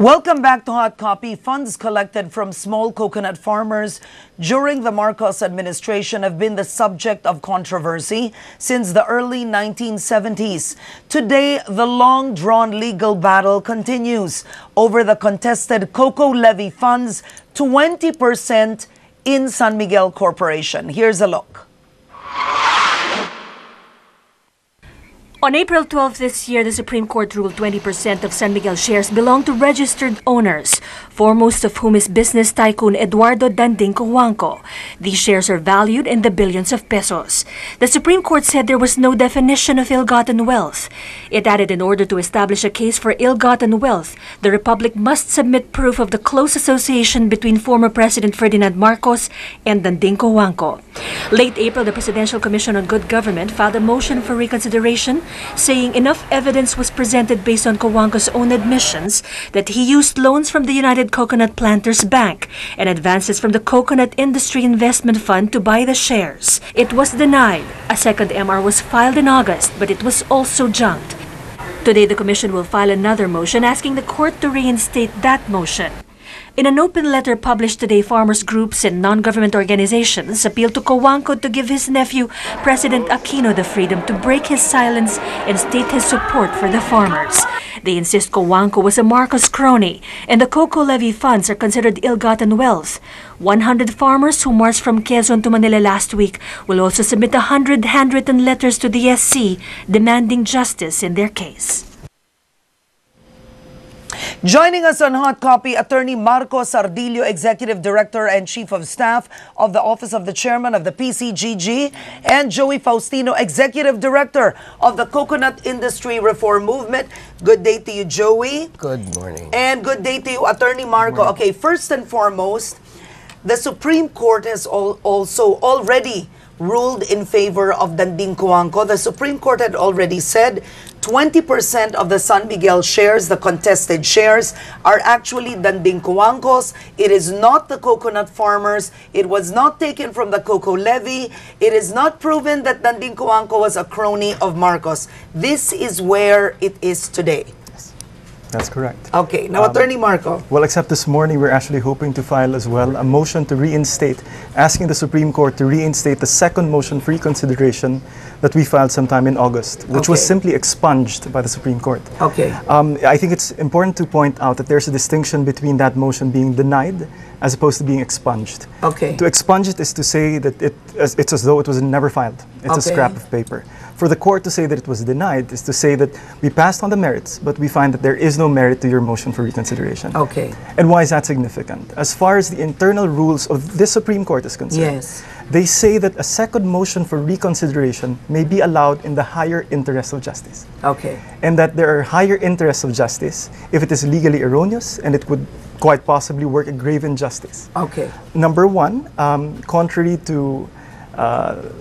Welcome back to Hot Copy. Funds collected from small coconut farmers during the Marcos administration have been the subject of controversy since the early 1970s. Today, the long drawn legal battle continues over the contested coco levy funds, 20% in San Miguel Corporation. Here's a look. On April 12 this year, the Supreme Court ruled 20% of San Miguel shares belong to registered owners, foremost of whom is business tycoon Eduardo Danding Cojuangco. These shares are valued in the billions of pesos. The Supreme Court said there was no definition of ill-gotten wealth. It added in order to establish a case for ill-gotten wealth, the Republic must submit proof of the close association between former President Ferdinand Marcos and Danding Cojuangco. Late April, the Presidential Commission on Good Government filed a motion for reconsideration saying enough evidence was presented based on Cojuangco's own admissions that he used loans from the United Coconut Planters Bank and advances from the Coconut Industry Investment Fund to buy the shares. It was denied. A second MR was filed in August, but it was also junked. Today, the Commission will file another motion asking the court to reinstate that motion. In an open letter published today, farmers groups and non-government organizations appealed to Cojuangco to give his nephew, President Aquino, the freedom to break his silence and state his support for the farmers. They insist Cojuangco was a Marcos crony, and the coco levy funds are considered ill-gotten wealth. 100 farmers who marched from Quezon to Manila last week will also submit 100 handwritten letters to the SC demanding justice in their case. Joining us on Hot Copy, Attorney Marco Sardillo, Executive Director and Chief of Staff of the Office of the Chairman of the PCGG, and Joey Faustino, Executive Director of the Coconut Industry Reform Movement. Good day to you, Joey. Good morning. And good day to you, Attorney Marco. Okay, first and foremost, the Supreme Court has al also already ruled in favor of Danding Cojuangco. The Supreme Court had already said 20% of the San Miguel shares, the contested shares, are actually Danding Cojuangco's. It is not the coconut farmers. It was not taken from the coco levy. It is not proven that Danding Cojuangco was a crony of Marcos. This is where it is today. That's correct. Okay, now um, Attorney Marco. Well, except this morning, we're actually hoping to file as well a motion to reinstate, asking the Supreme Court to reinstate the second motion for reconsideration that we filed sometime in August, which okay. was simply expunged by the Supreme Court. Okay. Um, I think it's important to point out that there's a distinction between that motion being denied as opposed to being expunged. Okay. To expunge it is to say that it, it's as though it was never filed. It's okay. a scrap of paper. For the court to say that it was denied is to say that we passed on the merits, but we find that there is no merit to your motion for reconsideration. Okay. And why is that significant? As far as the internal rules of this Supreme Court is concerned, yes. they say that a second motion for reconsideration may be allowed in the higher interest of justice. Okay. And that there are higher interests of justice if it is legally erroneous and it would quite possibly work a grave injustice. Okay. Number one, um, contrary to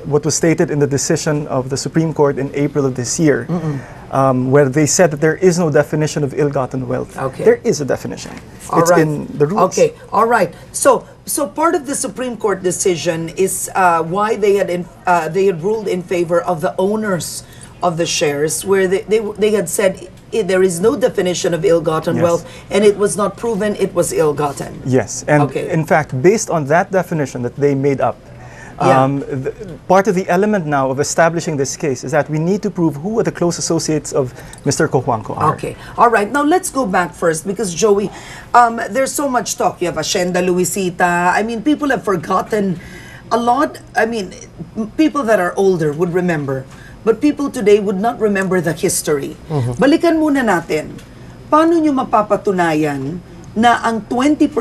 what was stated in the decision of the Supreme Court in April of this year, um, where they said that there is no definition of ill-gotten wealth. Okay. There is a definition. All it's right. in the rules. Okay, all right. So, so part of the Supreme Court decision is uh, why they had in, uh, they had ruled in favor of the owners of the shares, where they they, they had said there is no definition of ill-gotten yes. wealth, and it was not proven it was ill-gotten. Yes, and okay. in fact, based on that definition that they made up, yeah. Um, part of the element now of establishing this case is that we need to prove who are the close associates of Mr. Cojuangco are. Okay. All right. Now let's go back first because Joey, um, there's so much talk. You have Hacienda Luisita. I mean, people have forgotten a lot. I mean, people that are older would remember. But people today would not remember the history. Mm-hmm. Balikan muna natin. Paano nyo mapapatunayan na ang 20%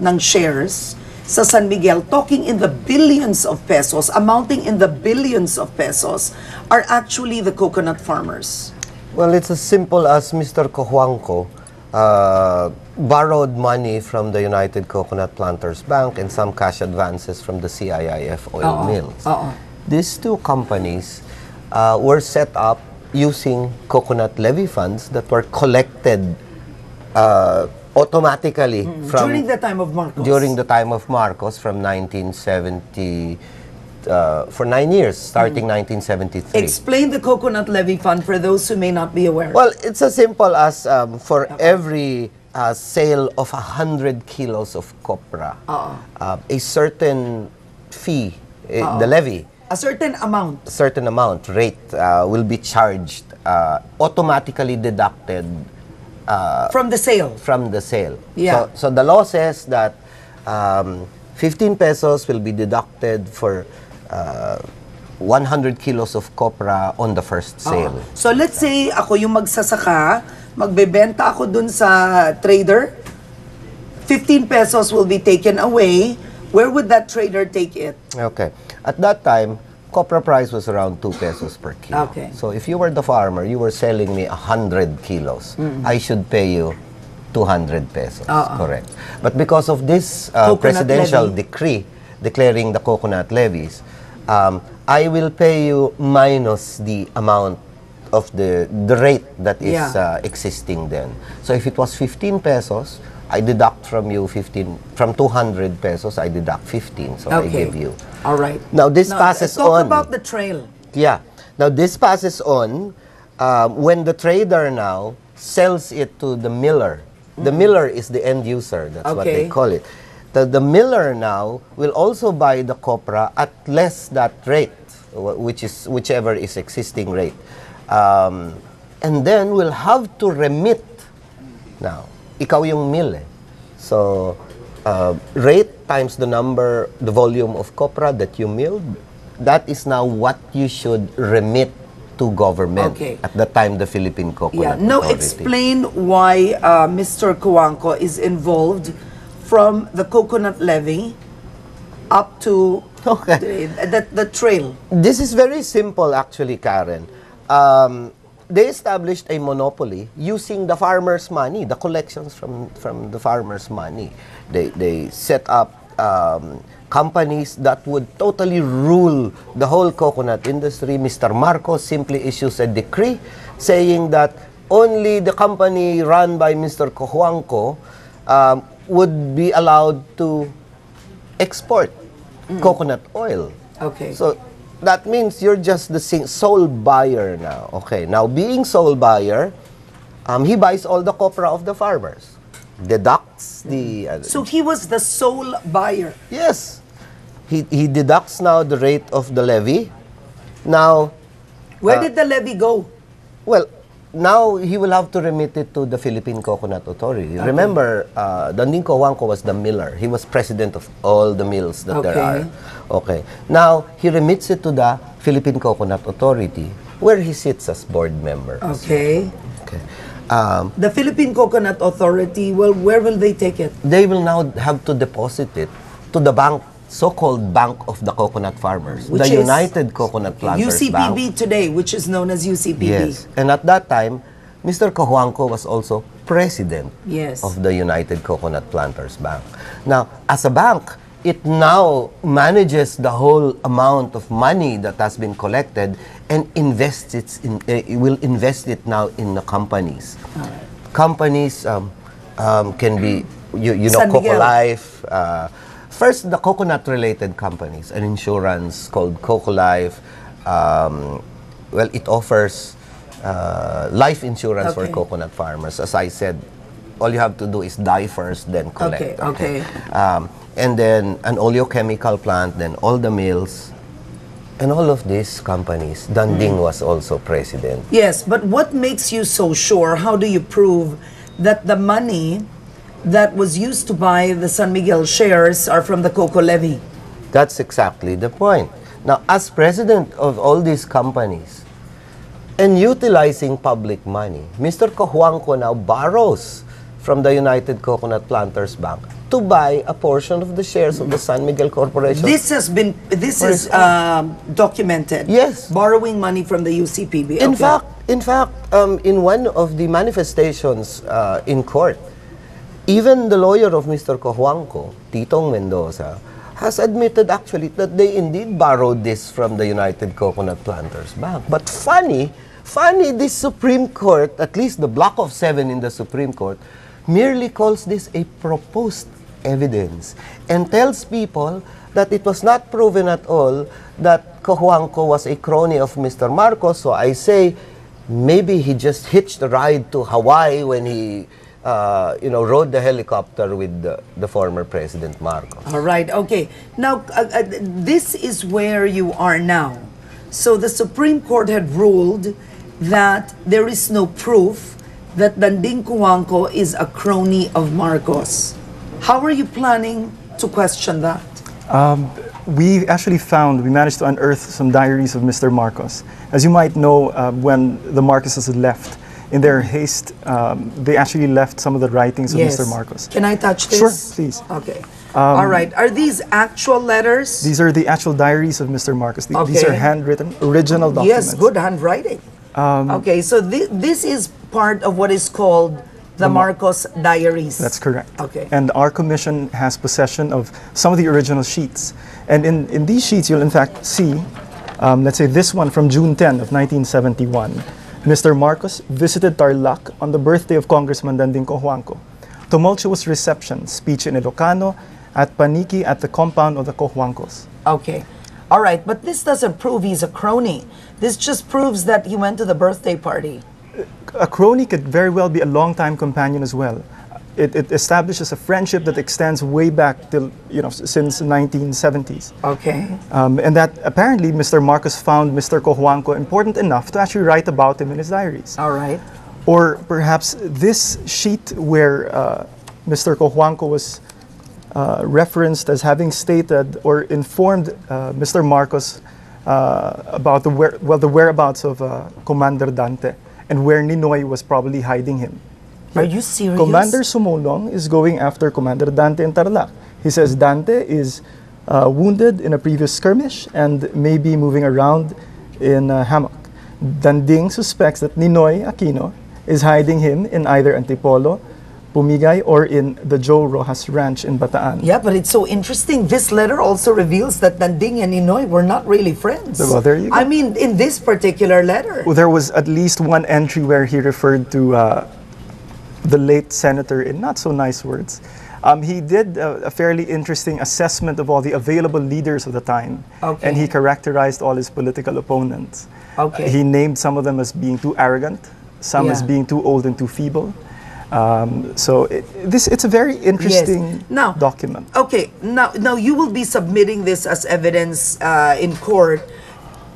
ng shares sa San Miguel, talking in the billions of pesos, amounting in the billions of pesos, are actually the coconut farmers? Well, it's as simple as Mr. Cojuangco uh, borrowed money from the United Coconut Planters Bank and some cash advances from the CIIF oil uh -oh. mills. Uh -oh. These two companies uh, were set up using coconut levy funds that were collected uh, automatically mm. from during the time of Marcos. During the time of Marcos from 1970 uh, for nine years, starting mm. 1973. Explain the coconut levy fund for those who may not be aware. Well, it's as simple as um, for okay. every uh, sale of 100 kilos of copra, uh, a certain fee, eh, the levy, A certain amount. a certain amount, rate, uh, will be charged, uh, automatically deducted uh, From the sale. from the sale. Yeah. So, so the law says that um, 15 pesos will be deducted for uh, 100 kilos of copra on the first sale. So let's say ako yung magsasaka, magbebenta ako dun sa trader, 15 pesos will be taken away. Where would that trader take it? Okay. At that time, copra price was around 2 pesos per kilo. Okay. So if you were the farmer, you were selling me 100 kilos. I should pay you 200 pesos. Oo. Correct. But because of this uh, presidential levy. decree declaring the coconut levies, um, I will pay you minus the amount of the the rate that is Yeah. uh, existing then. So if it was 15 pesos, I deduct from you 15 from 200 pesos I deduct 15 so I give you. All right. Now this Now, passes let's talk about the trail. Yeah. Now this passes on um, when the trader now sells it to the miller. The miller is the end user. That's what they Mm-hmm. Call it. The, the miller now will also buy the copra at less that rate, which is whichever is existing rate, um, and then will have to remit. Now, ikaw yung mill eh. So, uh, rate times the number, the volume of copra that you milled, that is now what you should remit to government Okay. at the time the Philippine Yeah. Coconut Now Authority. explain why uh, Mr. Cojuangco is involved from the coconut levy up to Okay. the, the, the trail. This is very simple, actually, Karen. Um, they established a monopoly using the farmers' money, the collections from, from the farmers' money. They, they set up um, companies that would totally rule the whole coconut industry. Mr. Marcos simply issues a decree saying that only the company run by Mr. Cojuangco um, would be allowed to export coconut oil. Okay. So that means you're just the sole buyer now. Okay. Now being sole buyer, um, he buys all the copra of the farmers, deducts the. Uh, So he was the sole buyer. yes, he he deducts now the rate of the levy. Now, Where Uh, did the levy go? well, now he will have to remit it to the Philippine Coconut Authority. Remember, uh, Danding Cojuangco was the miller. He was president of all the mills that there are. Okay. Now, he remits it to the Philippine Coconut Authority, where he sits as board member. Okay. Okay. Um, The Philippine Coconut Authority, well, where will they take it? they will now have to deposit it to the bank, so-called Bank of the Coconut Farmers, Which the is- United Coconut Planters Bank. UCPB today, which is known as UCPB. Yes. And at that time, Mr. Cojuangco was also president Yes. of the United Coconut Planters Bank. Now, as a bank, it now manages the whole amount of money that has been collected and invests it in, uh, it will invest it now in the companies. Right. Companies um, um, can be, you, you know, Coco Life. Uh, first, the coconut-related companies, an insurance called Coco Life. Um, well, it offers uh, life insurance for coconut farmers. As I said, all you have to do is die first, then collect. Okay, okay. Um, and then an oleochemical plant, then all the mills. And all of these companies, Danding was also president. Yes, but what makes you so sure? How do you prove that the money that was used to buy the San Miguel shares are from the Coco levy? That's exactly the point. Now, as president of all these companies and utilizing public money, Mr. Cojuangco now borrows from the United Coconut Planters Bank to buy a portion of the shares of the San Miguel Corporation. This has been this is um, documented. Yes. borrowing money from the UCPB. In Okay. fact, in fact, um, in one of the manifestations uh, in court, even the lawyer of Mr. Cojuangco, Titong Mendoza, has admitted actually that they indeed borrowed this from the United Coconut Planters Bank. But funny, funny, this Supreme Court, at least the block of seven in the Supreme Court, merely calls this a proposed evidence and tells people that it was not proven at all that Cojuangco was a crony of Mr. Marcos. So I say maybe he just hitched a ride to Hawaii when he uh, you know, rode the helicopter with the, the former President Marcos. All right, okay. Now, uh, uh, this is where you are now. So the Supreme Court had ruled that there is no proof that Danding Cojuangco is a crony of Marcos. How are you planning to question that? We actually found, we managed to unearth some diaries of Mr. Marcos. As you might know, uh, when the Marcoses left, in their haste, um, they actually left some of the writings of Mr. Marcos. Can I touch this? Sure, please. Okay. All right. Are these actual letters? These are the actual diaries of Mr. Marcos. The- These are handwritten, original documents. Yes, good handwriting. okay, so thi- this is part of what is called the Marcos diaries. That's correct. Okay. And our commission has possession of some of the original sheets. And in, in these sheets, you'll in fact see, um, let's say this one from June 10 of 1971. Mr. Marcos visited Tarlac on the birthday of Congressman Danding Cojuangco. Tumultuous reception, speech in Ilocano, at Paniki at the compound of the Cojuangcos. Okay. All right, but this doesn't prove he's a crony. This just proves that he went to the birthday party. A crony could very well be a longtime companion as well. It, it establishes a friendship that extends way back till, you know, since 1970s. Okay. Um, and that apparently Mr. Marcos found Mr. Cojuangco important enough to actually write about him in his diaries. All right. Or perhaps this sheet where uh, Mr. Cojuangco was uh, referenced as having stated or informed uh, Mr. Marcos uh, about the where, well the whereabouts of uh, Commander Dante and where Ninoy was probably hiding him. Are you serious? Commander Sumulong is going after Commander Dante in Tarlac. He says Dante is uh, wounded in a previous skirmish and may be moving around in a hammock. Danding suspects that Ninoy Aquino is hiding him in either Antipolo, Pumigay, or in the Joe Rojas Ranch in Bataan. Yeah, but it's so interesting. This letter also reveals that Danding and Ninoy were not really friends. Well, there you go. I mean, in this particular letter. Well, There was at least one entry where he referred to uh, the late senator in not so nice words. Um, he did a, a fairly interesting assessment of all the available leaders of the time, Okay. and he characterized all his political opponents. Okay. Uh, he named some of them as being too arrogant, some as being too old and too feeble. Um, so it, this it's a very interesting Now- document. Okay, now now you will be submitting this as evidence uh, in court.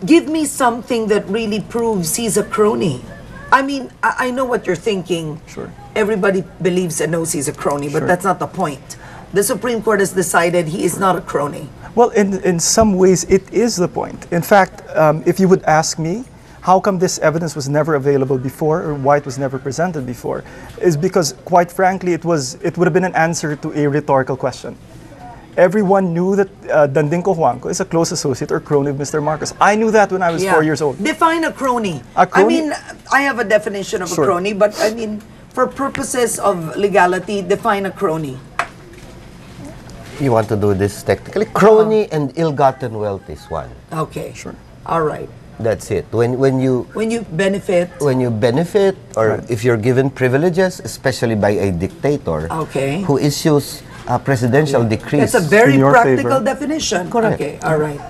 Give me something that really proves he's a crony. I mean, I, I know what you're thinking. Sure. Everybody believes and knows he's a crony, but Sure. that's not the point. The Supreme Court has decided he is not a crony. Well, in, in some ways, it is the point. In fact, um, if you would ask me, how come this evidence was never available before or why it was never presented before, is because, quite frankly, it, was, it would have been an answer to a rhetorical question. Everyone knew that uh, Danding Cojuangco is a close associate or crony of Mr. Marcos. I knew that when I was four years old. Define a crony. A I crony- I mean, I have a definition of Sure. a crony, but I mean, for purposes of legality, define a crony. You want to do this technically? Crony uh-huh. and ill-gotten wealth is one. Okay. Sure. All right. That's it. When when you When you benefit, when you benefit or Right. if you're given privileges, especially by a dictator Okay. who issues a presidential decrees. That's a very practical favor. definition. Correct. Okay, all right.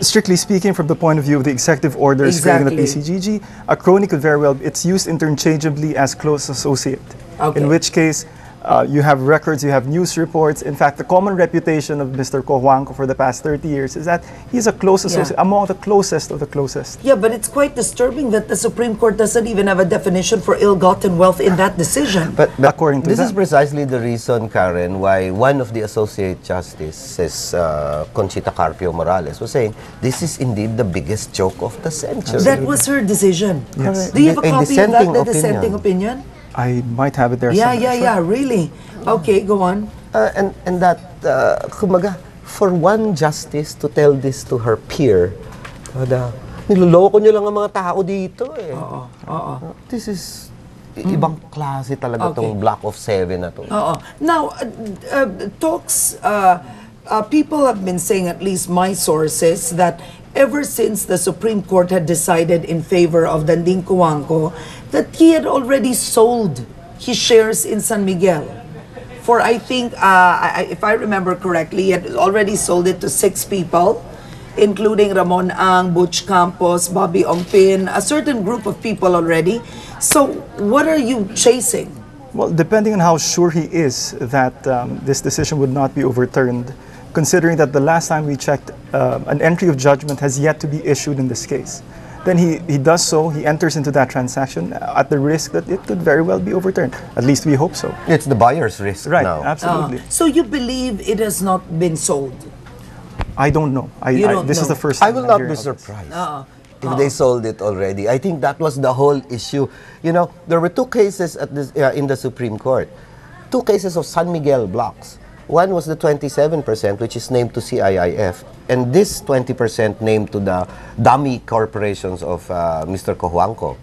Strictly speaking, from the point of view of the executive orders creating the PCGG, a crony could very well, it's used interchangeably as close associate. Okay. In which case, uh, you have records, you have news reports. In fact, the common reputation of Mr. Cojuangco for the past 30 years is that he's a close Yeah. associate, among the closest of the closest. Yeah, but it's quite disturbing that the Supreme Court doesn't even have a definition for ill-gotten wealth in that decision. But, but According to this is precisely the reason, Karen, why one of the associate justices, uh, Conchita Carpio Morales, was saying this is indeed the biggest joke of the century. that was her decision. Yes. Do you have a A copy of that, dissenting the dissenting opinion. opinion? I might have it there Yeah, somewhere. yeah, Sure. yeah, really. Okay, go on. Uh, and, and that, uh, kumaga, for one justice to tell this to her peer, na, niloloko nyo lang ang mga tao dito eh. Oo, oo. This is i- ibang klase talaga Okay. tong block of seven na to. Oo. Now, uh, uh, talks, uh, uh, people have been saying, at least my sources, that ever since the Supreme Court had decided in favor of Danding Cojuangco, that he had already sold his shares in San Miguel. For I think, uh, I- if I remember correctly, he had already sold it to six people, including Ramon Ang, Butch Campos, Bobby Ongpin, a certain group of people already. So, what are you chasing? Well, depending on how sure he is that um, this decision would not be overturned, considering that the last time we checked, um, an entry of judgment has yet to be issued in this case. Then he, he does so, he enters into that transaction at the risk that it could very well be overturned. At least we hope so. It's the buyer's risk Right, now. absolutely. So you believe it has not been sold? I don't know. I, You I- don't this is the first I time will I'm not be of this. surprised if they sold it already. I think that was the whole issue. You know, there were two cases at this, uh, in the Supreme Court. Two cases of San Miguel blocks. One was the 27%, which is named to CIIF, and this 20% named to the dummy corporations of uh, Mr. Cojuangco.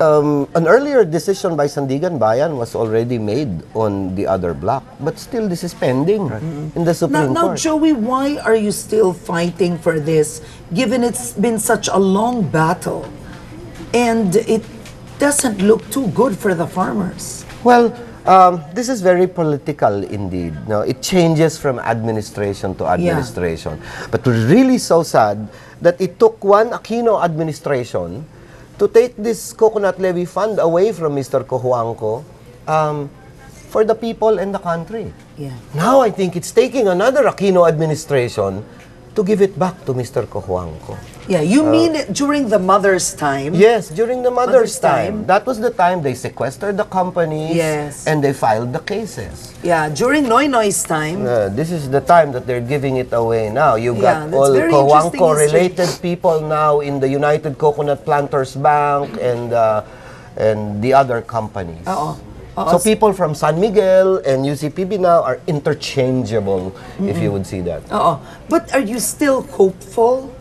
Um, an earlier decision by Sandiganbayan was already made on the other block, but still this is pending in the Now, Supreme now, Court. Joey, why are you still fighting for this, given it's been such a long battle, and it doesn't look too good for the farmers? Well, um, this is very political indeed. No, it changes from administration to administration. But we're really so sad that it took one Aquino administration to take this coconut levy fund away from Mr. Cojuangco um, for the people and the country. Yeah. Now I think it's taking another Aquino administration to give it back to Mr. Cojuangco. Yeah, you mean it during the mother's time? Yes, during the mother's Mother's time. time. That was the time they sequestered the companies Yes. and they filed the cases. Yeah, during Noy Noy's time. Uh, this is the time that they're giving it away now. You Yeah, got all interesting Cojuangco-related people now in the United Coconut Planters Bank and uh, and the other companies. Oo. Oo. So people from San Miguel and UCPB now are interchangeable, if you would see that. Oo. But are you still hopeful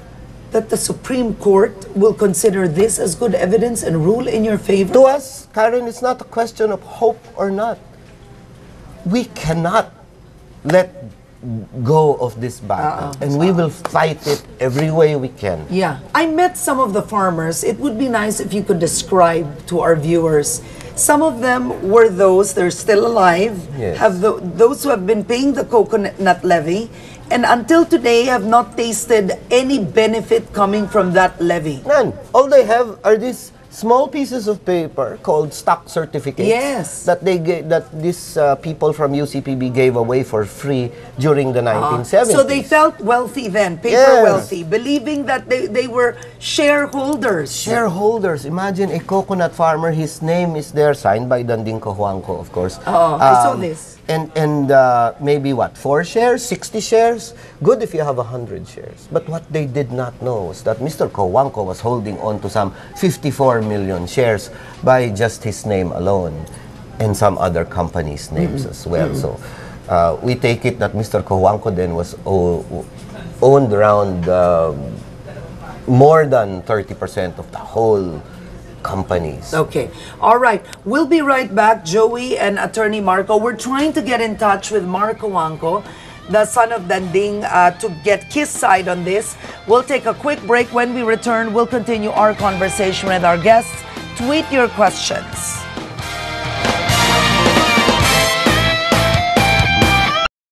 that the Supreme Court will consider this as good evidence and rule in your favor? To us, Karen, it's not a question of hope or not. We cannot let go of this battle, uh-uh. and we will fight it every way we can. Yeah. I met some of the farmers. It would be nice if you could describe to our viewers. Some of them were those, they're still alive, Yes. have the, those who have been paying the coconut levy, and until today have not tasted any benefit coming from that levy. None. All they have are these small pieces of paper called stock certificates. Yes. That they that these uh, people from UCPB gave away for free during the 1970s. So they felt wealthy then, paper Yes. wealthy, believing that they, they were shareholders. Shareholders, imagine a coconut farmer, his name is there, signed by Danding Cojuangco, of course. Um, I saw this. And, and uh, maybe what, four shares, 60 shares? Good if you have 100 shares. But what they did not know was that Mr. Cojuangco was holding on to some 54 million shares by just his name alone and some other companies' names as well. So uh, we take it that Mr. Cojuangco then was owned around um, more than 30% of the whole companies. Okay. All right. We'll be right back, Joey and Attorney Marco. We're trying to get in touch with Mark Cojuangco, the son of Danding, uh, to get his side on this. We'll take a quick break. When we return, we'll continue our conversation with our guests. Tweet your questions.